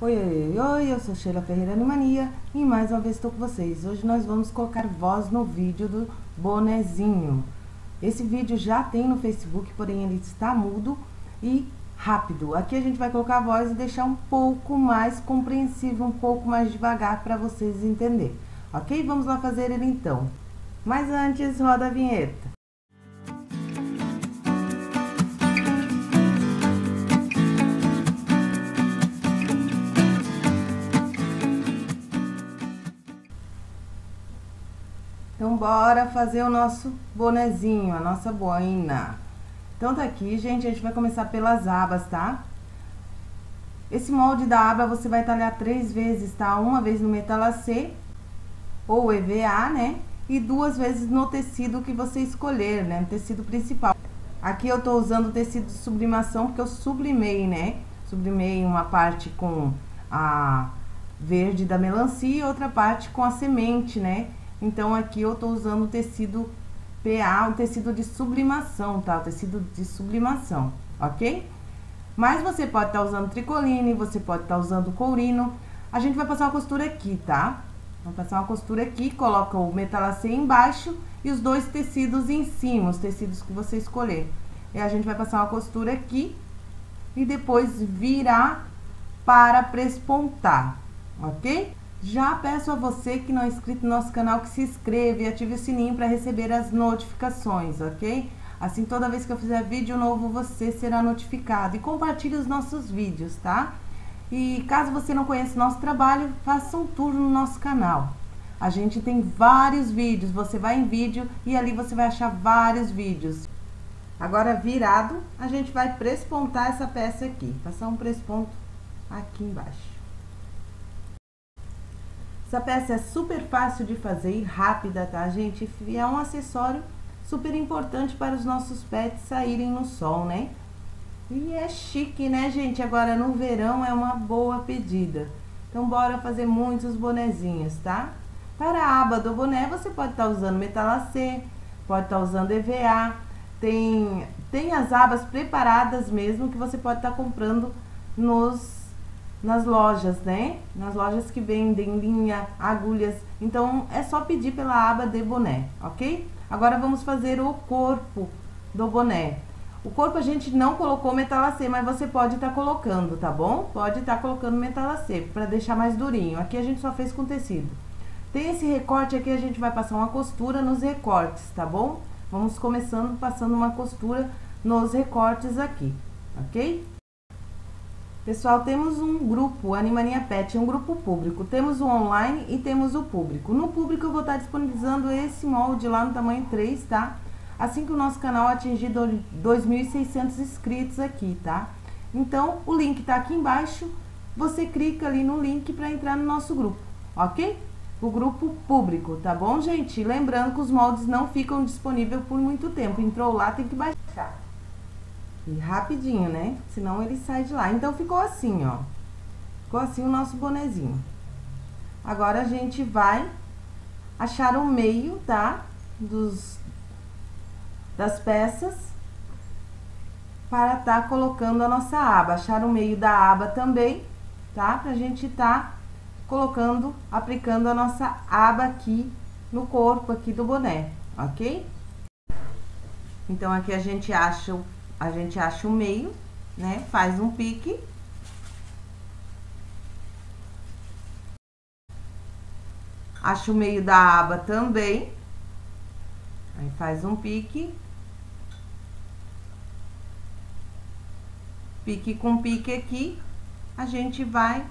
Oi, oi, oi, eu sou Sheila Ferreira Animania e mais uma vez estou com vocês. Hoje nós vamos colocar voz no vídeo do bonezinho. Esse vídeo já tem no Facebook, porém ele está mudo e rápido. Aqui a gente vai colocar a voz e deixar um pouco mais compreensível, um pouco mais devagar para vocês entenderem. Ok? Vamos lá fazer ele então. Mas antes, roda a vinheta. Bora fazer o nosso bonezinho, a nossa boina. Então, tá aqui, gente, a gente vai começar pelas abas, tá? Esse molde da aba você vai talhar três vezes, tá? Uma vez no metalacê ou EVA, né? E duas vezes no tecido que você escolher, né? No tecido principal. Aqui eu tô usando o tecido de sublimação porque eu sublimei, né? Sublimei uma parte com a verde da melancia e outra parte com a semente, né? Então, aqui eu tô usando o tecido PA, o tecido de sublimação, tá? O tecido de sublimação, ok? Mas você pode estar tá usando tricoline, você pode estar tá usando courino. A gente vai passar uma costura aqui, tá? Vamos passar uma costura aqui, coloca o metalacê embaixo e os dois tecidos em cima, os tecidos que você escolher. E a gente vai passar uma costura aqui e depois virar para prespontar, ok? Já peço a você que não é inscrito no nosso canal que se inscreva e ative o sininho para receber as notificações, ok? Assim, toda vez que eu fizer vídeo novo, você será notificado. E compartilhe os nossos vídeos, tá? E caso você não conheça o nosso trabalho, faça um tour no nosso canal. A gente tem vários vídeos, você vai em vídeo e ali você vai achar vários vídeos. Agora, virado, a gente vai prespontar essa peça aqui. Passar um presponto aqui embaixo. Essa peça é super fácil de fazer e rápida, tá, gente? E é um acessório super importante para os nossos pets saírem no sol, né? E é chique, né, gente? Agora no verão é uma boa pedida. Então, bora fazer muitos bonezinhos, tá? Para a aba do boné, você pode estar tá usando metalacê, pode estar tá usando EVA. Tem, tem as abas preparadas mesmo que você pode estar tá comprando nos nas lojas, né? Nas lojas que vendem linha, agulhas. Então, é só pedir pela aba de boné, ok? Agora, vamos fazer o corpo do boné. O corpo a gente não colocou metalacê, mas você pode estar tá colocando, tá bom? Pode estar tá colocando metalacê, para deixar mais durinho. Aqui a gente só fez com tecido. Tem esse recorte aqui, a gente vai passar uma costura nos recortes, tá bom? Vamos começando passando uma costura nos recortes aqui, ok? Pessoal, temos um grupo, Animania Pet, um grupo público. Temos o online e temos o público. No público eu vou estar disponibilizando esse molde lá no tamanho 3, tá? Assim que o nosso canal atingir 2.600 inscritos aqui, tá? Então, o link tá aqui embaixo. Você clica ali no link para entrar no nosso grupo, ok? O grupo público, tá bom, gente? Lembrando que os moldes não ficam disponíveis por muito tempo. Entrou lá, tem que baixar. E rapidinho, né? Senão ele sai de lá. Então, ficou assim, ó. Ficou assim o nosso bonezinho. Agora, a gente vai achar o meio, tá? Dos, das peças. Para tá colocando a nossa aba. Achar o meio da aba também, tá? Pra gente tá colocando, aplicando a nossa aba aqui no corpo aqui do boné, ok? Então, aqui a gente acha o a gente acha o meio, né? Faz um pique. Acha o meio da aba também. Aí faz um pique. Pique com pique aqui. A gente vai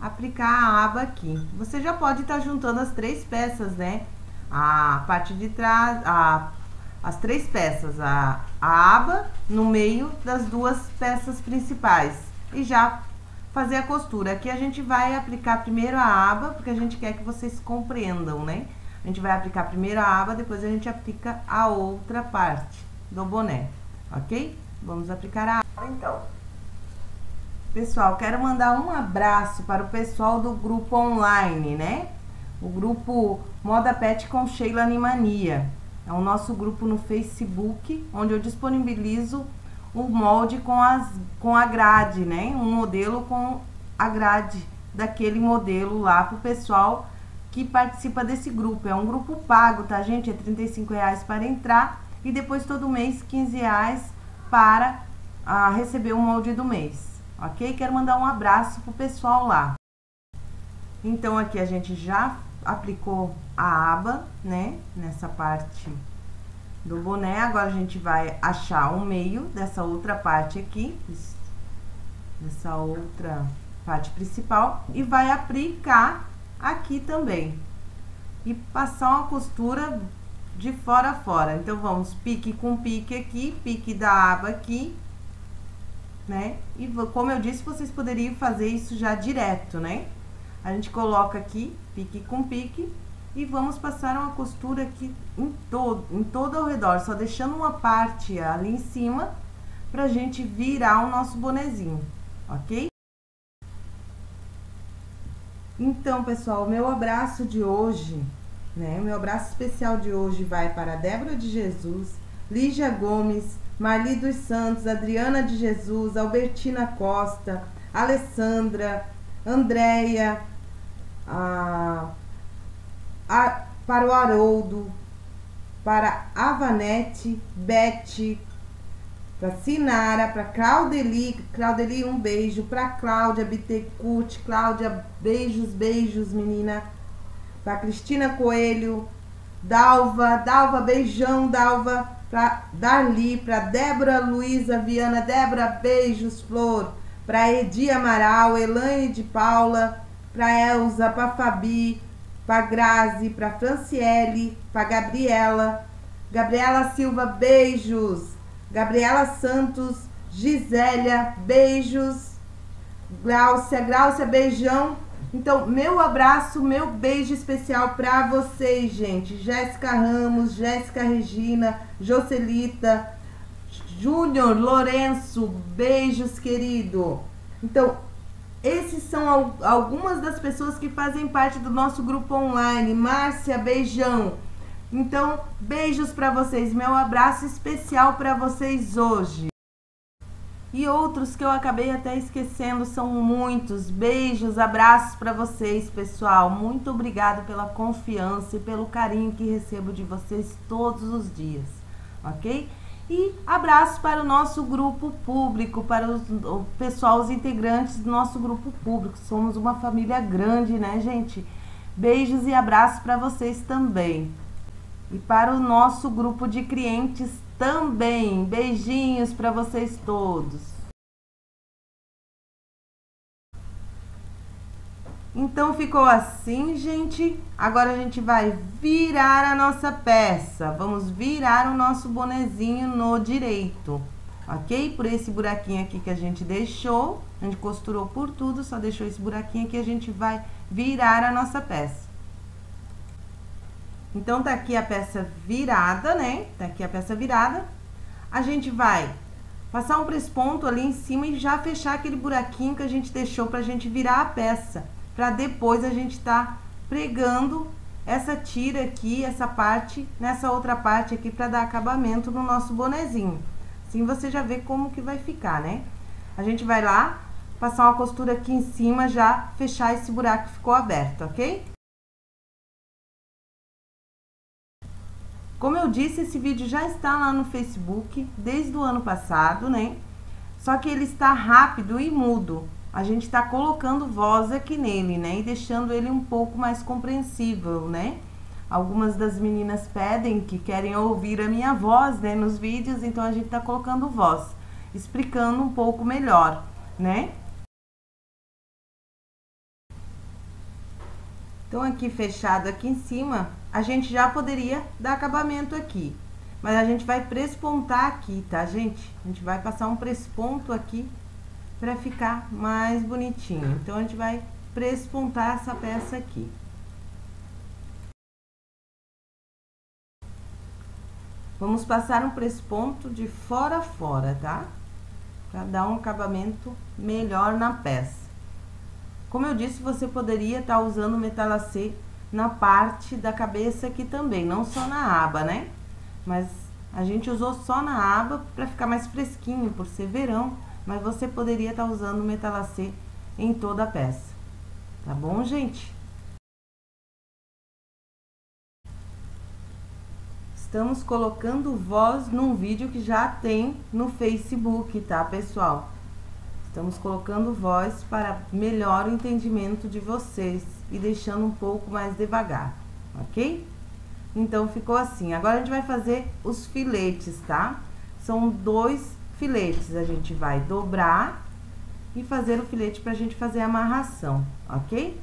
aplicar a aba aqui. Você já pode estar tá juntando as três peças, né? A parte de trás, a as três peças, a, a aba no meio das duas peças principais e já fazer a costura. Aqui a gente vai aplicar primeiro a aba, porque a gente quer que vocês compreendam, né? A gente vai aplicar primeiro a aba, depois a gente aplica a outra parte do boné, ok? Vamos aplicar a aba então. Pessoal, quero mandar um abraço para o pessoal do grupo online, né? O grupo Moda Pet com Sheila Animania. É o nosso grupo no Facebook, onde eu disponibilizo o molde com, as, com a grade, né? Um modelo com a grade daquele modelo lá pro pessoal que participa desse grupo. É um grupo pago, tá, gente? É 35 reais para entrar e depois todo mês 15 reais para ah, receber o molde do mês, ok? Quero mandar um abraço pro pessoal lá. Então, aqui a gente já aplicou a aba, né? Nessa parte do boné. Agora, a gente vai achar o meio dessa outra parte aqui, dessa outra parte principal, e vai aplicar aqui também. E passar uma costura de fora a fora. Então, vamos pique com pique aqui, pique da aba aqui, né? E como eu disse, vocês poderiam fazer isso já direto, né? A gente coloca aqui, pique com pique, e vamos passar uma costura aqui em todo, em todo ao redor, só deixando uma parte ali em cima pra gente virar o nosso bonezinho, ok? Então, pessoal, meu abraço de hoje, né? Meu abraço especial de hoje vai para Débora de Jesus, Lígia Gomes, Marli dos Santos, Adriana de Jesus, Albertina Costa, Alessandra, Andréia, a, a, para o Haroldo, para a Vanete, Beth, para Sinara, para Claudeli, Claudeli, um beijo, para Cláudia Bittencourt, Cláudia, beijos, beijos, menina, para Cristina Coelho, Dalva, Dalva, beijão, Dalva, para Darli, para Débora Luiza Viana, Débora, beijos, Flor, para Edi Amaral, Elaine de Paula, para Elza, para Fabi, para Grazi, para Franciele, para Gabriela, Gabriela Silva, beijos, Gabriela Santos, Gisélia, beijos, Gláucia, Gláucia, beijão. Então, meu abraço, meu beijo especial para vocês, gente. Jéssica Ramos, Jéssica Regina, Jocelita, Júnior, Lourenço, beijos, querido. Então, esses são algumas das pessoas que fazem parte do nosso grupo online. Márcia, beijão. Então, beijos para vocês. Meu abraço especial para vocês hoje. E outros que eu acabei até esquecendo são muitos. Beijos, abraços para vocês, pessoal. Muito obrigado pela confiança e pelo carinho que recebo de vocês todos os dias, ok? E abraços para o nosso grupo público, para os, o pessoal, os integrantes do nosso grupo público. Somos uma família grande, né, gente? Beijos e abraços para vocês também. E para o nosso grupo de clientes também. Beijinhos para vocês todos. Então ficou assim, gente. Agora a gente vai virar a nossa peça. Vamos virar o nosso bonezinho no direito, ok? Por esse buraquinho aqui que a gente deixou. A gente costurou por tudo, só deixou esse buraquinho aqui. A gente vai virar a nossa peça. Então, tá aqui a peça virada, né? Tá aqui a peça virada. A gente vai passar um presponto ali em cima e já fechar aquele buraquinho que a gente deixou pra gente virar a peça para depois a gente tá pregando essa tira aqui, essa parte, nessa outra parte aqui para dar acabamento no nosso bonezinho. Assim você já vê como que vai ficar, né? A gente vai lá, passar uma costura aqui em cima, já fechar esse buraco que ficou aberto, ok? Como eu disse, esse vídeo já está lá no Facebook desde o ano passado, né? Só que ele está rápido e mudo a gente está colocando voz aqui nele, né? E deixando ele um pouco mais compreensível, né? Algumas das meninas pedem que querem ouvir a minha voz, né, nos vídeos, então a gente está colocando voz, explicando um pouco melhor, né? Então, aqui fechado aqui em cima, a gente já poderia dar acabamento aqui. Mas a gente vai prespontar aqui, tá, gente? A gente vai passar um presponto aqui para ficar mais bonitinho. Então, a gente vai prespontar essa peça aqui. Vamos passar um presponto de fora a fora, tá? Para dar um acabamento melhor na peça. Como eu disse, você poderia estar tá usando metalacê na parte da cabeça aqui também, não só na aba, né? Mas a gente usou só na aba para ficar mais fresquinho, por ser verão mas você poderia estar usando metalacê em toda a peça. Tá bom, gente? Estamos colocando voz num vídeo que já tem no Facebook, tá, pessoal? Estamos colocando voz para melhor o entendimento de vocês e deixando um pouco mais devagar, ok? Então, ficou assim. Agora, a gente vai fazer os filetes, tá? São dois filetes. A gente vai dobrar e fazer o filete pra gente fazer a amarração, ok?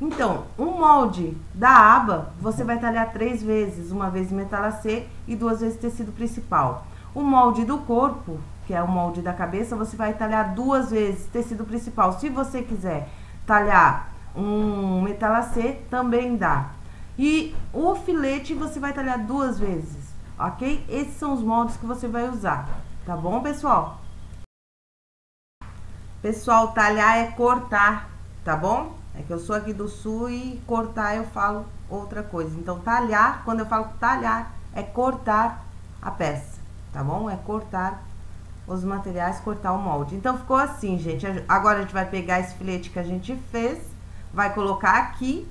Então, o molde da aba, você vai talhar três vezes. Uma vez metalacê e duas vezes tecido principal. O molde do corpo, que é o molde da cabeça, você vai talhar duas vezes tecido principal. Se você quiser talhar um metalacê, também dá. E o filete você vai talhar duas vezes, ok? Esses são os moldes que você vai usar, tá bom, pessoal? Pessoal, talhar é cortar, tá bom? É que eu sou aqui do sul e cortar eu falo outra coisa. Então, talhar, quando eu falo talhar, é cortar a peça, tá bom? É cortar os materiais, cortar o molde. Então, ficou assim, gente. Agora, a gente vai pegar esse filete que a gente fez, vai colocar aqui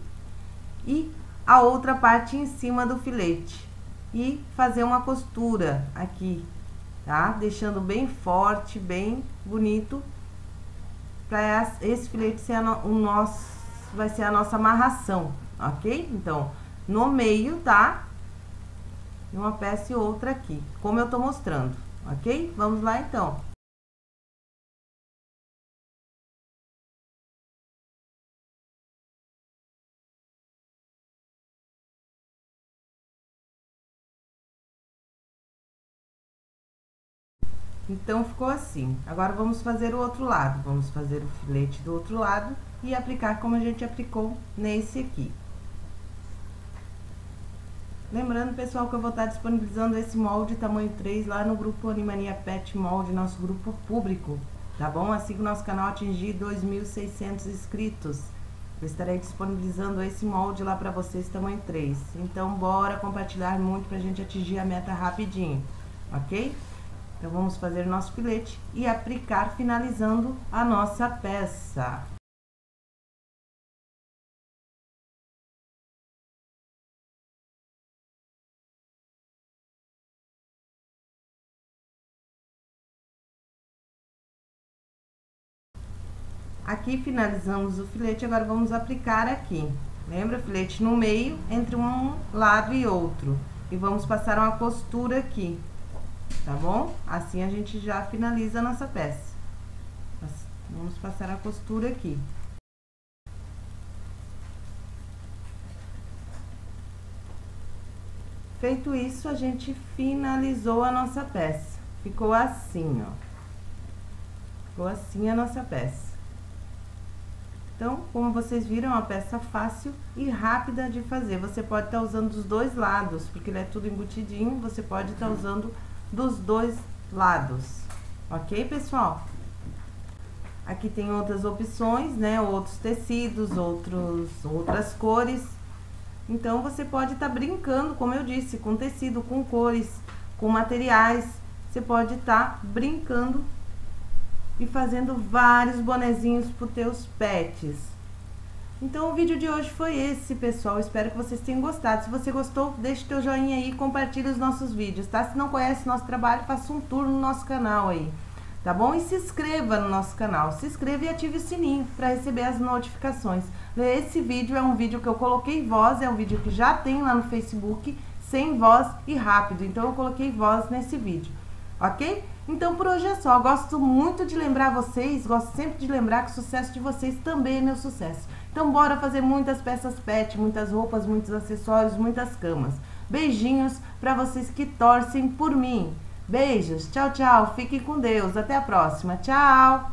e a outra parte em cima do filete. E fazer uma costura aqui, tá? Deixando bem forte, bem bonito. Pra esse filete ser o nosso, vai ser a nossa amarração, ok? Então, no meio, tá? Uma peça e outra aqui, como eu tô mostrando, ok? Vamos lá, então. Então, ficou assim. Agora, vamos fazer o outro lado. Vamos fazer o filete do outro lado e aplicar como a gente aplicou nesse aqui. Lembrando, pessoal, que eu vou estar disponibilizando esse molde tamanho 3 lá no grupo Animania Pet Molde, nosso grupo público, tá bom? Assim que o nosso canal atingir 2.600 inscritos, eu estarei disponibilizando esse molde lá para vocês tamanho 3. Então, bora compartilhar muito pra gente atingir a meta rapidinho, ok? Então, vamos fazer nosso filete e aplicar finalizando a nossa peça. Aqui finalizamos o filete, agora vamos aplicar aqui. Lembra? Filete no meio, entre um lado e outro. E vamos passar uma costura aqui tá bom? Assim a gente já finaliza a nossa peça. Vamos passar a costura aqui. Feito isso, a gente finalizou a nossa peça. Ficou assim, ó. Ficou assim a nossa peça. Então, como vocês viram, é uma peça fácil e rápida de fazer. Você pode estar tá usando dos dois lados, porque ele é tudo embutidinho, você pode estar tá usando dos dois lados, ok, pessoal? Aqui tem outras opções, né? Outros tecidos, outros, outras cores. Então, você pode estar tá brincando, como eu disse, com tecido, com cores, com materiais. Você pode estar tá brincando e fazendo vários bonezinhos para os teus pets. Então o vídeo de hoje foi esse, pessoal. Espero que vocês tenham gostado. Se você gostou, deixe teu joinha aí e compartilhe os nossos vídeos, tá? Se não conhece nosso trabalho, faça um tour no nosso canal aí, tá bom? E se inscreva no nosso canal. Se inscreva e ative o sininho para receber as notificações. Esse vídeo é um vídeo que eu coloquei voz, é um vídeo que já tem lá no Facebook, sem voz e rápido. Então eu coloquei voz nesse vídeo, ok? Então por hoje é só. Gosto muito de lembrar vocês, gosto sempre de lembrar que o sucesso de vocês também é meu sucesso. Então bora fazer muitas peças pet, muitas roupas, muitos acessórios, muitas camas. Beijinhos para vocês que torcem por mim. Beijos, tchau, tchau. Fiquem com Deus. Até a próxima. Tchau.